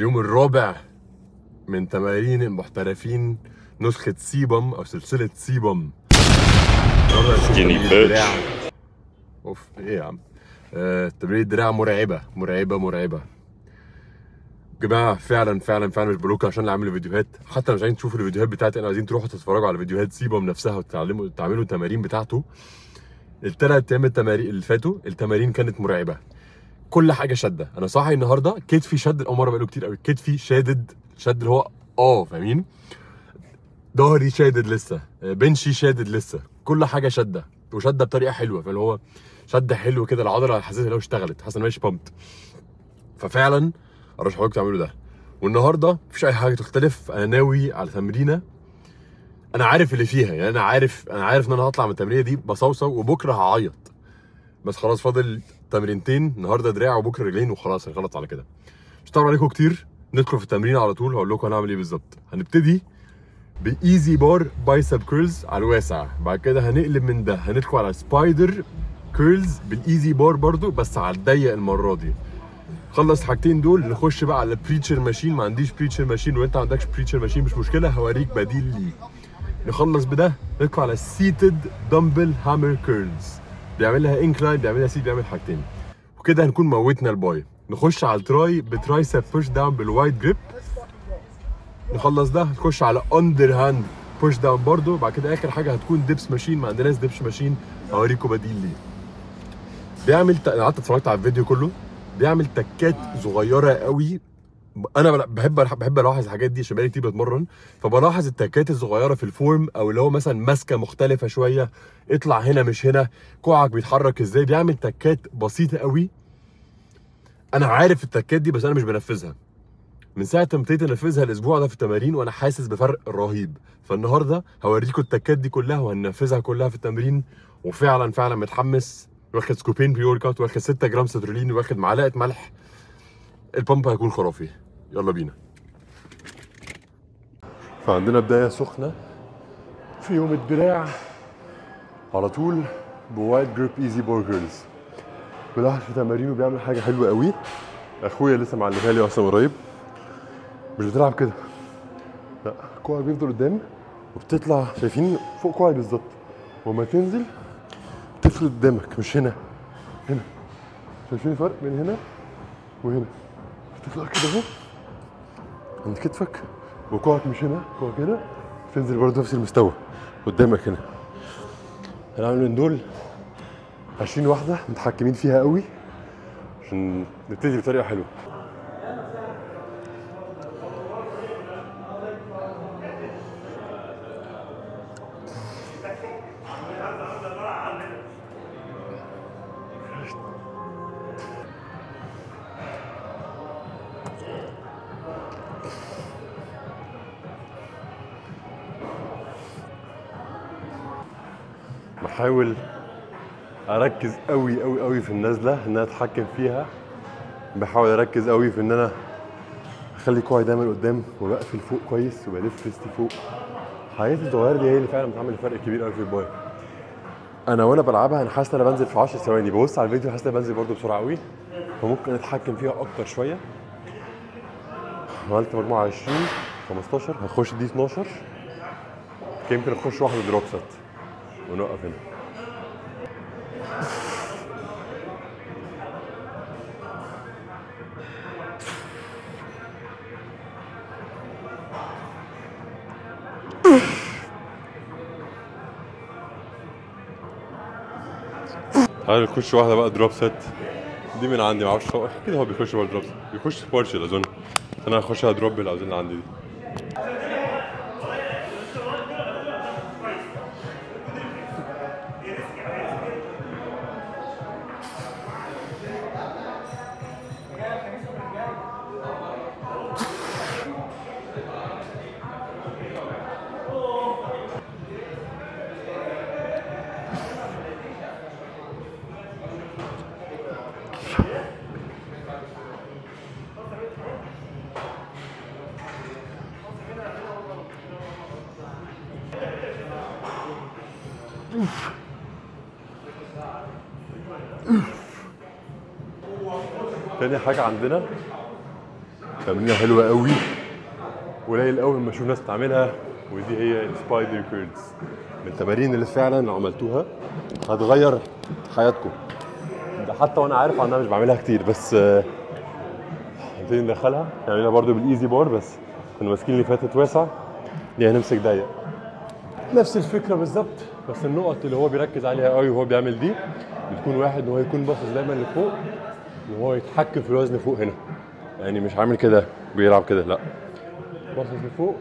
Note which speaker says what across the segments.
Speaker 1: اليوم الرابع من تمارين المحترفين نسخة سيبم أو سلسلة سيبم. أوف إيه يا عم؟ آه، تمرين الدراع مرعبة مرعبة مرعبة. جماعة فعلا فعلا فعلا مش بقولكم عشان اللي عامل فيديوهات. حتى مش عايزين تشوفوا الفيديوهات بتاعتي أنا عايزين تروحوا تتفرجوا على فيديوهات سيبم نفسها وتتعلموا تعملوا التمارين بتاعته. الثلاث أيام التمارين اللي فاتوا التمارين كانت مرعبة. كل حاجة شادة. أنا صاحي النهارده كتفي شد اول مرة بقاله كتير قوي. كتفي شادد شد اللي هو آه فاهمين؟ ظهري شادد لسه. بنشي شادد لسه. كل حاجة شده وشده بطريقة حلوة. فاللي هو شد حلو كده. العضلة حسيت هو اشتغلت. إن ماشي بامت ففعلا ارشح لكم تعملوا ده. والنهاردة مفيش أي حاجة تختلف. أنا ناوي على تمرينة. أنا عارف اللي فيها. يعني أنا عارف أنا عارف إن أنا هطلع من التمرينة دي بصوصو وبكرة هعيط. بس خلاص فاضل تمرينتين النهارده دراع وبكره رجلين وخلاص هنخلص على كده. مش هطول عليكم كتير ندخل في التمرين على طول هقول لكم هنعمل إيه بالظبط. هنبتدي ب EZ bar bicep curls على الواسع بعد كده هنقلب من ده هندخل على spider curls بال EZ bar برضو بس على الضيق المرة دي. خلص الحاجتين دول نخش بقى على preacher machine ما عنديش preacher machine وانت ما عندكش preacher machine مش مشكلة هوريك بديل ليه. نخلص بده ندخل على ال seated dumbbell hammer curls بيعمل لها incline بيعمل لها seat بيعمل حاجتين. وكده هنكون موتنا ال bi. نخش على ال tri ب tricep pushdown بال wide grip نخلص ده نخش على underhand pushdown برضو. بعد كده آخر حاجة هتكون dips machine ما عندناش dips machine هوريكم بديل ليه. بيعمل. أنا قعدت اتفرجت على الفيديو كله. بيعمل تكات صغيرة قوي. أنا بحب بحب ألاحظ الحاجات دي عشان بقالي كتير بتمرن. فبلاحظ التكات الصغيرة في ال form أو اللي هو مثلا ماسكة مختلفة شوية اطلع هنا مش هنا كوعك بيتحرك إزاي بيعمل تكات بسيطة قوي. أنا عارف التكات دي بس أنا مش بنفذها. من ساعة ما ابتديت أنفذها الأسبوع ده في التمارين وأنا حاسس بفرق رهيب. فالنهاردة هوريكم التكات دي كلها وهننفذها كلها في التمرين. وفعلا فعلا متحمس. واخد سكوبين pre workout واخد 6 جرام سترولين واخد معلقة ملح. ال pump هيكون خرافي. يلا بينا. فعندنا بداية سخنة في يوم الدراع. على طول ب wide grip EZ bar curls بلاحظ في تمارينه بيعمل حاجة حلوة قوي. أخويا لسه معلمها لي أصلا قريب. مش بتلعب كده. لا كوعك بيفضل قدام وبتطلع شايفين فوق كوعك بالظبط. وما تنزل تفرد قدامك مش هنا هنا. شايفين الفرق بين هنا وهنا. بتطلع كده أهو. عند كتفك وكوعك مش هنا كوعك هنا تنزل برضه نفس المستوى قدامك هنا. هنعمل من دول 20 واحدة متحكمين فيها قوي عشان نبتدي بطريقة حلوة. بحاول أركز قوي قوي قوي في النازلة إن أنا أتحكم فيها. بحاول أركز قوي في إن أنا أخلي كوعي دايما قدام وبقفل فوق كويس وبلف ريستي فوق. الحاجات الصغيرة دي هي اللي فعلا بتعمل فرق كبير قوي في الباي. أنا وأنا بلعبها أنا حاسس إن أنا بنزل في 10 ثواني. ببص على الفيديو حاسس إن أنا بنزل برضه بسرعة قوي فممكن أتحكم فيها أكتر شوية. عملت مجموعة 20 15 هخش دي 12 يمكن أخش واحدة drop set ونوقف هنا. تعالى نخش واحدة بقى drop set دي من عندي معرفش هو أكيد هو بيخش بقى drop set بيخش partial اظن أنا هخشها دروب اللي عندي دي. تاني حاجة عندنا. تمرينة حلوة قوي. قليل قوي لما أشوف ناس بتعملها ودي هي ال spider curls من التمارين اللي فعلا لو عملتوها هتغير حياتكم. ده حتى وأنا عارف انها مش بعملها كتير بس آه، هنبتدي ندخلها. نعملها برضو بال EZ bar بس كنا ماسكين اللي فاتت واسع. دي هنمسك ضيق. نفس الفكرة بالظبط بس النقط اللي هو بيركز عليها قوي وهو بيعمل دي بتكون واحد إن هو يكون باصص دايما لفوق. إن هو يتحكم في الوزن فوق هنا. يعني مش عامل كده بيلعب كده لا. باصص لفوق.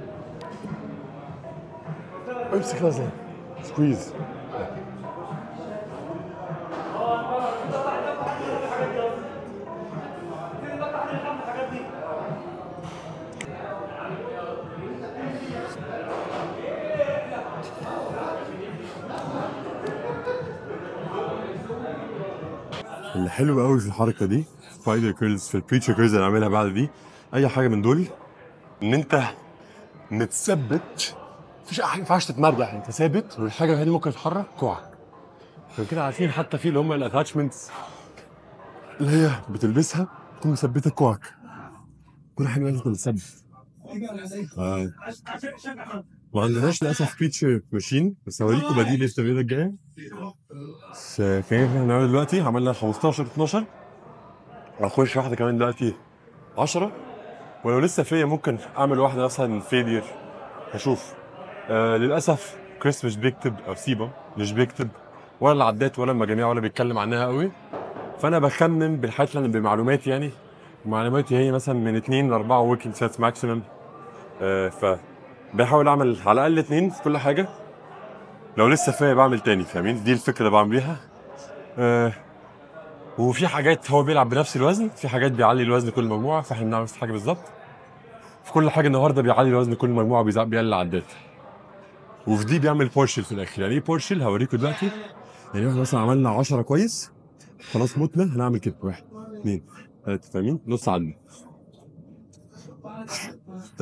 Speaker 1: امسك لازم سكويز. اللي حلو قوي في الحركة دي spider curls في ال preacher curls اللي عاملها بعد دي أي حاجة من دول إن أنت متثبت مفيش حاجة ما ينفعش تتمرجح أنت ثابت والحاجة الوحيدة اللي ممكن تتحرك كوعك. عشان كده عارفين حتى في اللي هم ال attachments اللي هي بتلبسها تكون مثبتة كوعك. كل حاجة لازم تثبت آه. ما عندناش للأسف preacher machine. بس هوريكم بديل التمرينه الجايه بس كان إحنا هنعمل دلوقتي؟ عملنا 15 12 هخش واحدة كمان دلوقتي 10 ولو لسه فيا ممكن أعمل واحدة مثلا failure هشوف. آه للأسف كريس مش بيكتب أو سيبام مش بيكتب. ولا العدات ولا المجاميع ولا بيتكلم عنها قوي. فأنا بخمن بالحاجات اللي بمعلوماتي يعني. معلوماتي هي مثلا من 2 ل 4 working sets maximum آه ف بحاول أعمل على الأقل اثنين في كل حاجة. لو لسه فيا بعمل تاني فاهمين؟ دي الفكرة اللي بعمل بيها. آه وفي حاجات هو بيلعب بنفس الوزن في حاجات بيعلي الوزن كل مجموعة فاحنا بنعمل نفس الحاجة بالظبط. في كل حاجة النهارده بيعلي الوزن كل مجموعة بيقلل العدات وفي دي بيعمل بورشل في الآخر. يعني إيه بورشل هوريكم دلوقتي. يعني إحنا مثلا عملنا 10 كويس خلاص متنا هنعمل كده. واحد اثنين ثلاثة فاهمين؟ نص عدد.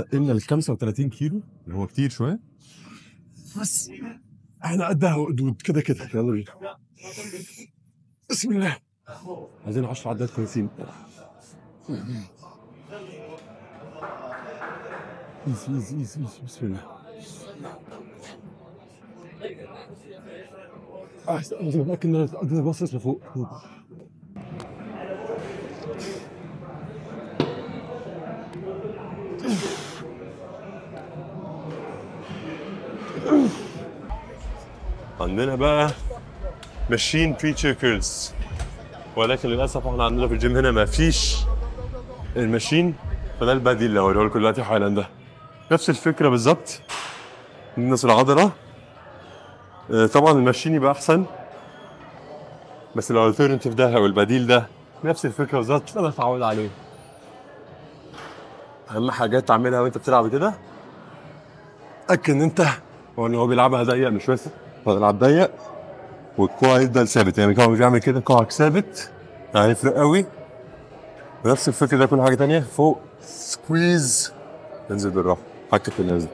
Speaker 1: تقلنا ال 35 كيلو. اللي هو كتير شوية. بس إحنا قدها وقدود. كده كده. يلا بينا. بسم الله. عايزين 10 عدات كويسين. ايزي ايزي ايزي بسم الله. احسن ان أنا أقدر باصص لفوق. عندنا بقى machine preacher curls ولكن للأسف إحنا عندنا في الجيم هنا ما فيش ال machine فده البديل اللي هوريه لكم دلوقتي حالا ده. نفس الفكرة بالظبط. نص العضلة. آه، طبعا ال machine يبقى أحسن. بس ال alternative ده أو البديل ده نفس الفكرة بالظبط. أنا أتعود عليه. أهم حاجات تعملها وأنت بتلعب كده اتاكد إن أنت هو ان هو بيلعبها ضيق مش واسع فبيلعب ضيق. والكوع يفضل ثابت يعني كان بيعمل كده كوعك ثابت. هيفرق قوي. نفس الفكرة ده كل حاجة تانية. فوق. squeeze. انزل بالراحة. حركة النازل.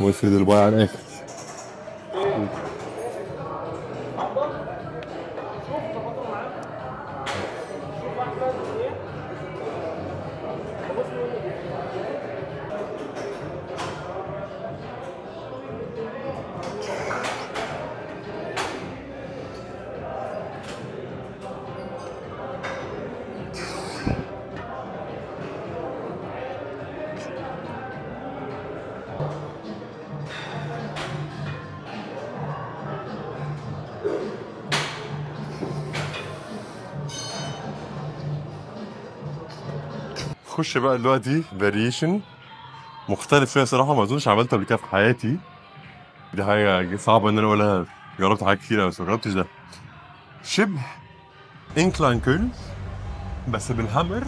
Speaker 1: وافرد الباي على الآخر. خش بقى دلوقتي variation مختلف شوية صراحة ما أظنش عملته قبل كده في حياتي. دي حاجة صعبة إن أنا أقولها. جربت حاجات كتير بس ما جربتش ده. شبه incline curl بس بال hammer.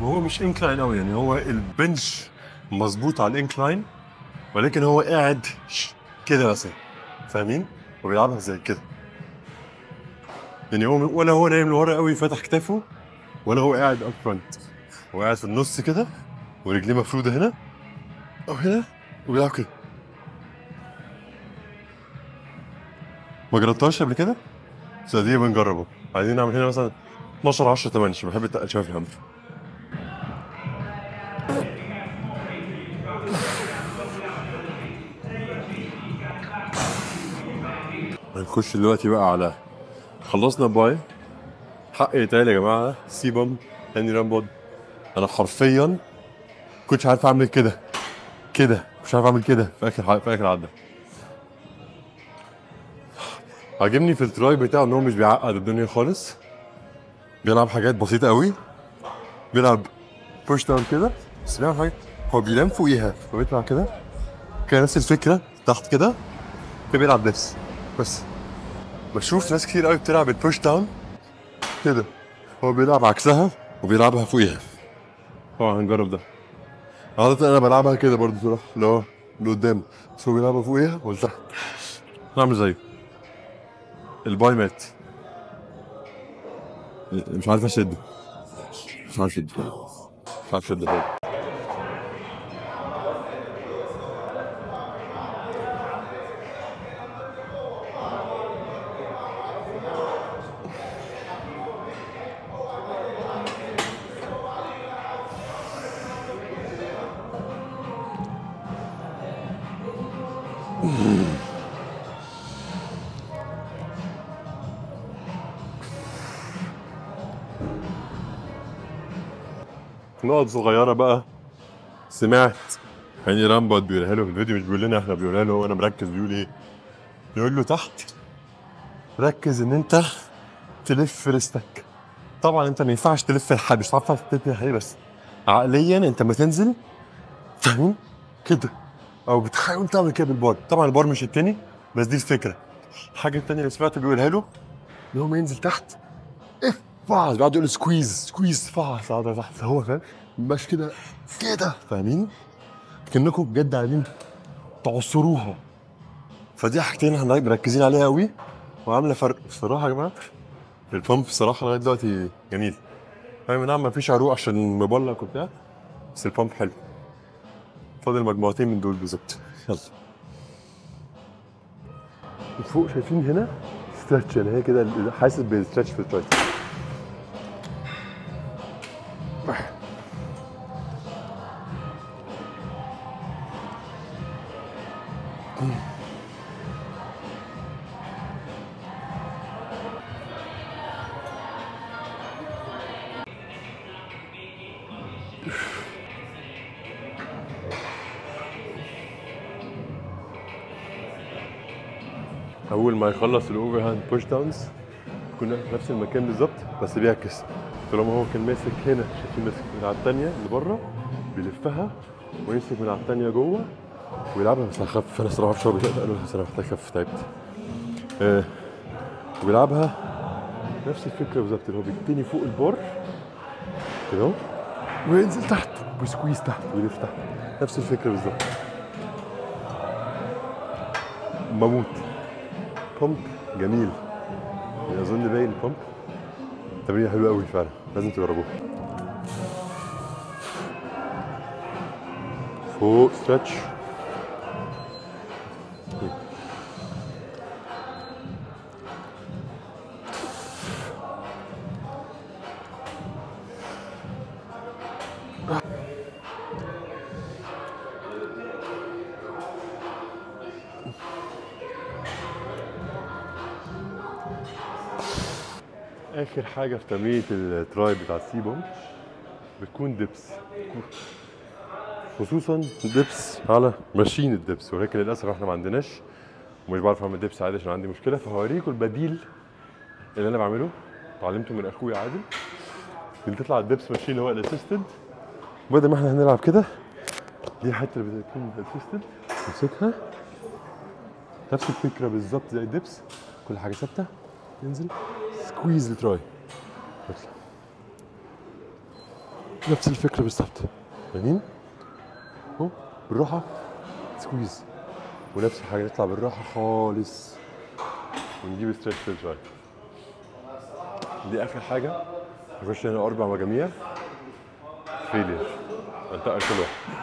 Speaker 1: وهو مش incline قوي يعني هو ال bench مظبوط على ال incline ولكن هو قاعد كده مثلا فاهمين؟ وبيلعبها زي كده. يعني هو ولا هو نايم لورا قوي فاتح كتافه ولا هو قاعد up front هو قاعد في النص كده ورجليه مفرودة هنا أو هنا وبيلعب كده. ما جربتهاش قبل كده؟ بس دي بنجربه عايزين نعمل هنا مثلا 12 10 8 عشان بحب التقل شوية في ال hammer هنخش دلوقتي بقى على خلصنا bi. حق يتقال يا جماعة. سيبم هاني رامبود. أنا حرفيا كنتش عارف أعمل كده كده مش عارف أعمل كده. في اخر في اخر عده عاجبني في ال tri بتاعه إن هو مش بيعقد الدنيا خالص. بيلعب حاجات بسيطة قوي بيلعب push down كده بس بيعمل حاجات هو بينام فوقيها فبيطلع كده. كان نفس الفكرة تحت كده. كده بيلعب نفس بس بشوف ناس كتير قوي بتلعب ال push down كده. هو بيلعب عكسها وبيلعبها فوقيها. طبعا هنجرب ده. عادة أنا بلعبها كده برضه صراحة اللي هو لقدام. بس هو بيلعبها فوقيها؟ ولتحت نعمل زيه ال bi مات. مش عارف اشده مش عارف اشده مش عارف اشده نقط صغيرة بقى. سمعت هاني رامبوت بيقولها له في الفيديو مش بيقول لنا إحنا بيقولها له وأنا مركز بيقول إيه؟ بيقول له تحت ركز إن أنت تلف ريستك طبعا أنت ما ينفعش تلف الحبل مش هتعرف تلف الحبل بس. عقليا أنت ما تنزل فاهم كده أو بتحاول تعمل كده بالبار. طبعا البار مش التاني بس دي الفكرة. الحاجة التانيه اللي سمعت بيقولها له إن هو ما ينزل تحت فاز بيقعد يقول squeeze squeeze فاز هذا تحت هو فاهم؟ مش كده. كده. فاهمين؟ كأنكم بجد قاعدين تعصروها. فدي حاجتين إحنا مركزين عليها قوي وعاملة فرق الصراحه يا جماعة. ال pump الصراحه لغاية دلوقتي جميل. اي نعم مفيش عروق عشان مبلق وبتاع بس ال pump حلو. فاضل مجموعتين من دول بالظبط. يلا. فوق شايفين هنا stretch يعني هي كده حاسس بال stretch في ال tri أول ما يخلص ال overhand push downs كنا في نفس المكان بالظبط بس بيعكس. طالما هو كان ماسك هنا شايفين ماسك من على الثانية اللي بره بيلفها ويمسك من على الثانية جوه ويلعبها. بس هخف أنا الصراحه مش عارف قالوا بس أنا محتاج أخف تعبت. آه وبيلعبها نفس الفكرة بالظبط اللي هو بيتني فوق البار كده وينزل تحت وي squeeze تحت. ويلف تحت. نفس الفكرة بالظبط. بموت. pump. جميل. أظن باين ال pump تمرين حلو قوي فعلا. لازم تجربوه فوق stretch آخر حاجة في تمرينة ال tri بتاع ال CBum بتكون dips. خصوصا dips على machine ال dips ولكن للأسف إحنا ما عندناش ومش بعرف أعمل dips عادي عشان عندي مشكلة. فهوريكم البديل اللي أنا بعمله. اتعلمته من أخويا عادل. اللي تطلع ال dips machine اللي هو ال assisted. بدل ما إحنا هنلعب كده دي الحته اللي بتكون ال assisted. تمسكها نفس الفكرة بالظبط زي ال dips. كل حاجة ثابتة. ينزل. squeeze ال tri يطلع نفس الفكرة بالظبط. فاهمين؟ اهو بالراحة. squeeze ونفس الحاجة نطلع بالراحة خالص. ونجيب stretch في ال tri دي آخر حاجة. نخش هنا أربع مجاميع. failure انتقل كل واحد.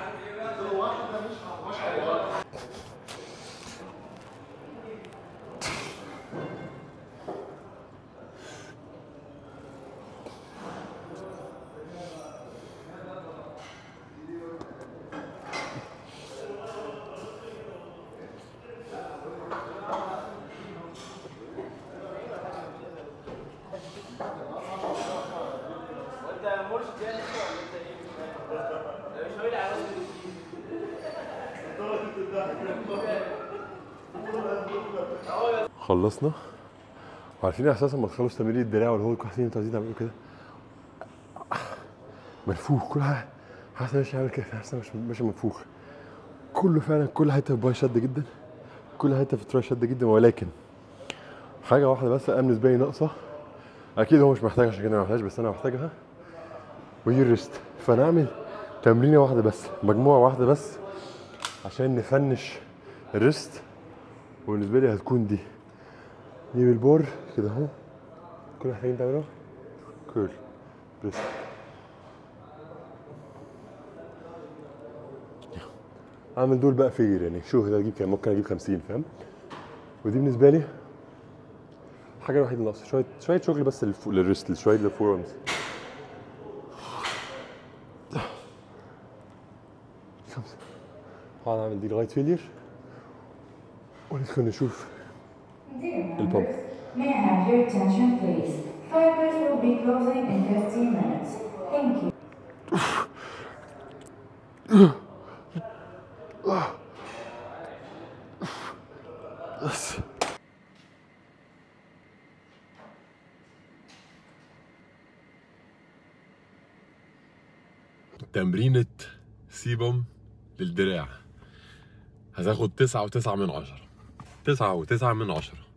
Speaker 1: خلصنا. وعارفين إحساس لما تخلص تمرين الدراع واللي هو حاسين أنتوا عايزين تعملوا كده. منفوخ كل حاجة. حاسس مش عامل كده حاسس مش مش منفوخ. كله فعلا كل حتة في ال bi شد جدا. كل حتة في ال tri شد جدا ولكن حاجة واحدة بس أنا بالنسبة لي ناقصة. أكيد هو مش محتاج عشان كده ما محتاجش بس أنا محتاجها. وهي ال wrist فنعمل تمرينة واحدة بس مجموعة واحدة بس عشان ن finish ال wrist وبالنسبة لي هتكون دي. نجيب البور كده اهو. كل محتاجين تعمله curl wrist اعمل دول بقى failure يعني. شوف ده أجيب كام. ممكن أجيب 50 فاهم؟ ودي بالنسبة لي الحاجة الوحيدة اللي ناقصة. شوية شوية شغل بس لل wrist شوية لل forearms اعمل دي لغاية فيلير وندخل نشوف.
Speaker 2: Dear
Speaker 1: El pop.
Speaker 2: members, may I have your attention please? Fibers will be closing in 15 minutes. Thank you.
Speaker 1: بس تمرينة سيبم للدراع هتاخد تسعة وتسعة من عشرة تسعة وتسعة من عشرة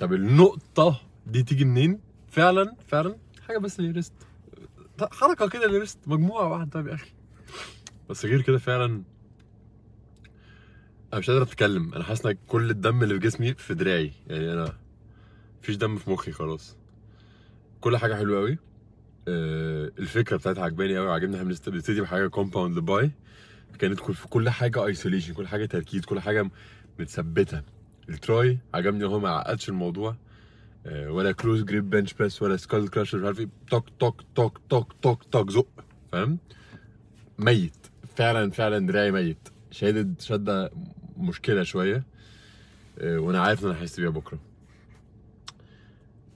Speaker 1: طب النقطة دي تيجي منين؟ فعلا فعلا؟ حاجة بس للريست. حركة كده للريست مجموعة واحدة طب يا أخي. بس غير كده فعلا أنا مش قادر أتكلم. أنا حاسس إن كل الدم اللي في جسمي في دراعي. يعني أنا مفيش دم في مخي خلاص. كل حاجة حلوة قوي آه الفكرة بتاعتها عجباني قوي عجبني إحنا بنبتدي بحاجة compound ل bi كانت كل في كل حاجة isolation كل حاجة تركيز كل حاجة متثبتة. ال tri عجبني هو ما عقدش الموضوع. آه ولا close grip bench press ولا skull crusher مش عارف إيه. توك توك توك توك توك توك زق. فاهم؟ ميت. فعلا فعلا دراعي ميت. شادد شدة مشكلة شوية. آه، وأنا عارف إن أنا هحس بيها بكرة.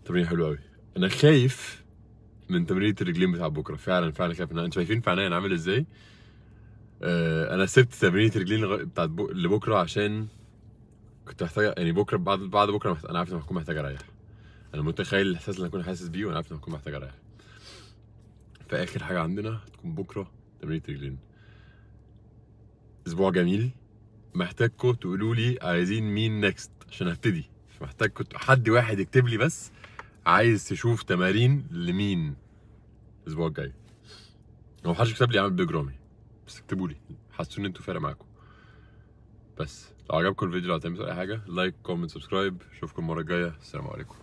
Speaker 1: تمرين حلو قوي أنا خايف من تمرينة الرجلين بتاع بكرة. فعلا فعلا خايف أنتوا شايفين في عينيا أنا عامل إزاي؟ آه، أنا سبت تمرينة الرجلين بتاعت. لبكرة عشان كنت محتاج يعني بكره بعد بعد بكرة. أنا عارف ان هكون محتاج أريح. أنا متخيل الإحساس اللي هكون حاسس بيه وأنا عارف ان هكون محتاج أريح. فاخر حاجة عندنا هتكون بكرة تمرينة رجلين أسبوع جميل. محتاجكم تقولوا لي عايزين مين next عشان ابتدي محتاجكم حد واحد يكتب لي بس عايز تشوف تمارين لمين الأسبوع الجاي. لو محدش كتب لي أعمل بيج رامي. بس اكتبوا لي. حسوا ان إنتوا فارق معاكم. بس. لو عجبكم الفيديو لو هتعملوا أي حاجة like comment subscribe اشوفكم المرة الجاية. السلام عليكم.